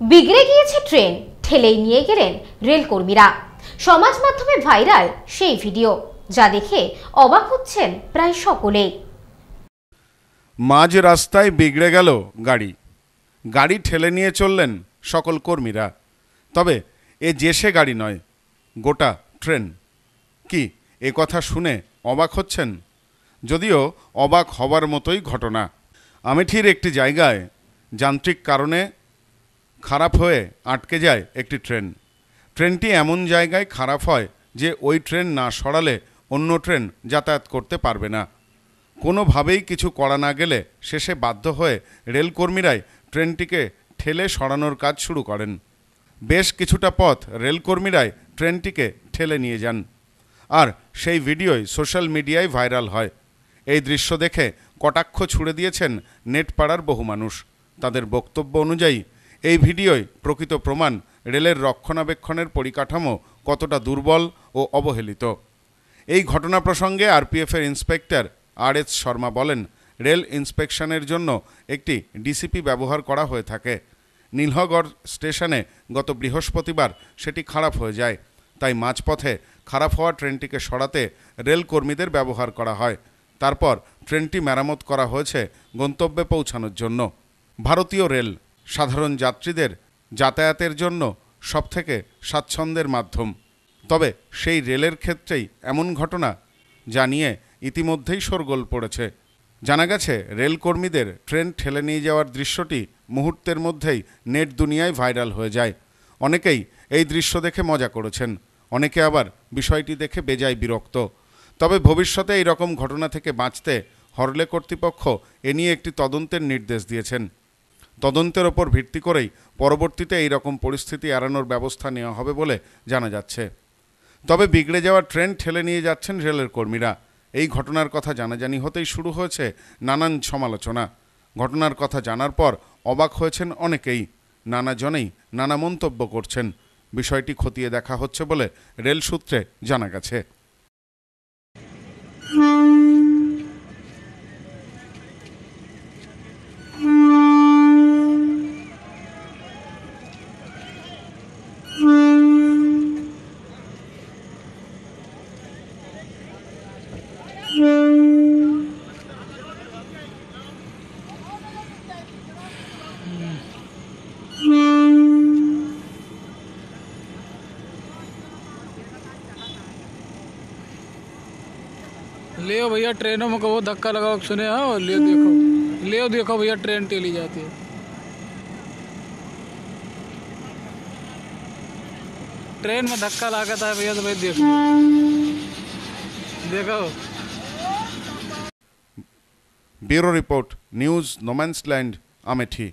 বিগড়ে গিয়েছে ট্রেন, ঠেলেই নিয়ে গেলেন রেলকর্মীরা। সমাজ মাধ্যমে ভাইরাল সেই ভিডিও, যা দেখে অবাক হচ্ছেন প্রায় সকলেই। মাঝ রাস্তায় বিগড়ে গেল গাড়ি। গাড়ি ঠেলে নিয়ে চললেন সকল কর্মীরা। তবে এ যে সে গাড়ি নয়, গোটা ট্রেন। কি এ কথা শুনে অবাক হচ্ছেন? যদিও অবাক হবার মতোই ঘটনা। আমেঠির একটি জায়গায় যান্ত্রিক কারণে খারাপ হয়ে আটকে যায় একটি ট্রেন। ট্রেনটি এমন জায়গায় খারাপ হয় যে ওই ট্রেন না সরালে অন্য ট্রেন যাতায়াত করতে পারবে না। কোনোভাবেই কিছু করা না গেলে শেষে বাধ্য হয়ে রেলকর্মীরাই ট্রেনটিকে ঠেলে সরানোর কাজ শুরু করেন। বেশ কিছুটা পথ রেলকর্মীরাই ট্রেনটিকে ঠেলে নিয়ে যান। আর সেই ভিডিওই সোশ্যাল মিডিয়ায় ভাইরাল হয়। এই দৃশ্য দেখে কটাক্ষ ছুড়ে দিয়েছেন নেটপাড়ার বহু মানুষ। তাদের বক্তব্য অনুযায়ী এই ভিডিওয় প্রকৃত প্রমাণ রেলের রক্ষণাবেক্ষণের পরিকাঠামো কতটা দুর্বল ও অবহেলিত। এই ঘটনা প্রসঙ্গে আরপিএফের ইন্সপেক্টর আর এস শর্মা বলেন, রেল ইন্সপেকশনের জন্য একটি ডিসিপি ব্যবহার করা হয়ে থাকে। নীলহগড় স্টেশনে গত বৃহস্পতিবার সেটি খারাপ হয়ে যায়। তাই মাঝপথে খারাপ হওয়া ট্রেনটিকে সরাতে রেল কর্মীদের ব্যবহার করা হয়। তারপর ট্রেনটি মেরামত করা হয়েছে গন্তব্যে পৌঁছানোর জন্য। ভারতীয় রেল সাধারণ যাত্রীদের যাতায়াতের জন্য সবথেকে স্বাচ্ছন্দ্যের মাধ্যম। তবে সেই রেলের ক্ষেত্রেই এমন ঘটনা যা নিয়ে ইতিমধ্যেই শোরগোল পড়েছে। জানা গেছে, রেলকর্মীদের ট্রেন ঠেলে নিয়ে যাওয়ার দৃশ্যটি মুহূর্তের মধ্যেই নেট দুনিয়ায় ভাইরাল হয়ে যায়। অনেকেই এই দৃশ্য দেখে মজা করেছেন, অনেকে আবার বিষয়টি দেখে বেজায় বিরক্ত। তবে ভবিষ্যতে এই রকম ঘটনা থেকে বাঁচতে হরলে কর্তৃপক্ষ এ নিয়ে একটি তদন্তের নির্দেশ দিয়েছেন। তদন্তের ওপর ভিত্তি করেই পরবর্তীতে এই রকম পরিস্থিতি এড়ানোর ব্যবস্থা নেওয়া হবে বলে জানা যাচ্ছে। তবে বিগড়ে যাওয়া ট্রেন ঠেলে নিয়ে যাচ্ছেন রেলের কর্মীরা। এই ঘটনার কথা জানাজানি হতেই শুরু হয়েছে নানান সমালোচনা। ঘটনার কথা জানার পর অবাক হয়েছেন অনেকেই। নানা জনেই নানা মন্তব্য করছেন। বিষয়টি খতিয়ে দেখা হচ্ছে বলে রেল সূত্রে জানা গেছে। ले भैया ट्रेनों में कहो धक्का लगाओ सुने हाँ और ले देखो। हम्म। ले देखो भैया ट्रेन टेली जाती है। ट्रेन में धक्का लागत है भैया तो भाई देखो हम्म। देखो। Bureau report news no man's land Amethi.